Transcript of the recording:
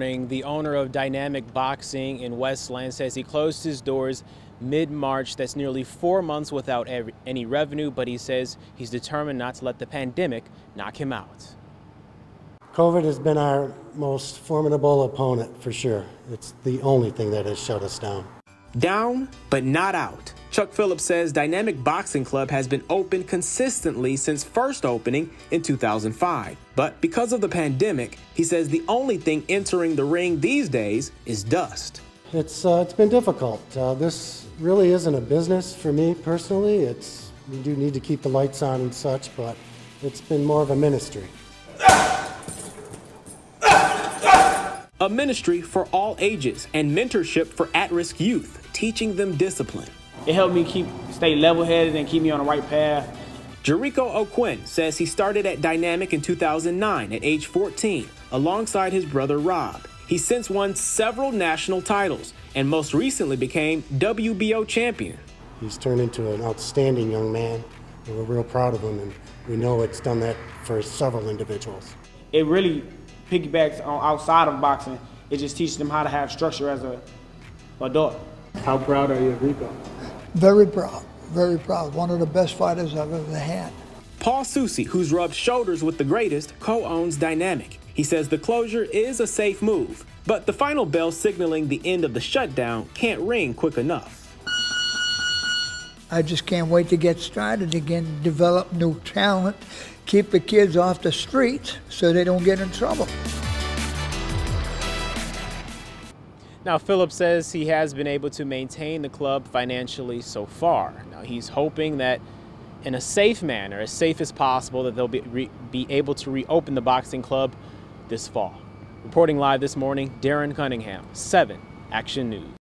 The owner of Dynamic Boxing in Westland says he closed his doors mid-March. That's nearly four months without any revenue, but he says he's determined not to let the pandemic knock him out. COVID has been our most formidable opponent for sure. It's the only thing that has shut us down. Down, but not out. Chuck Phillips says Dynamic Boxing Club has been open consistently since first opening in 2005. But because of the pandemic, he says the only thing entering the ring these days is dust. It's, uh, it's been difficult. Uh, this really isn't a business for me personally. It's, we do need to keep the lights on and such, but it's been more of a ministry. A ministry for all ages and mentorship for at risk youth, teaching them discipline. It helped me keep stay level headed and keep me on the right path. Jericho O'Quinn says he started at Dynamic in 2009 at age 14 alongside his brother Rob. He since won several national titles and most recently became WBO champion. He's turned into an outstanding young man, and we're real proud of him, and we know it's done that for several individuals. It really piggybacks on outside of boxing. It just teaches them how to have structure as a adult. How proud are you of Rico? Very proud, very proud. One of the best fighters I've ever had. Paul Soucy, who's rubbed shoulders with the greatest, co-owns Dynamic. He says the closure is a safe move, but the final bell signaling the end of the shutdown can't ring quick enough. I just can't wait to get started again, develop new talent, keep the kids off the streets so they don't get in trouble. Now, Phillips says he has been able to maintain the club financially so far. Now, he's hoping that in a safe manner, as safe as possible, that they'll be, be able to reopen the boxing club this fall. Reporting live this morning, Darren Cunningham, 7 Action News.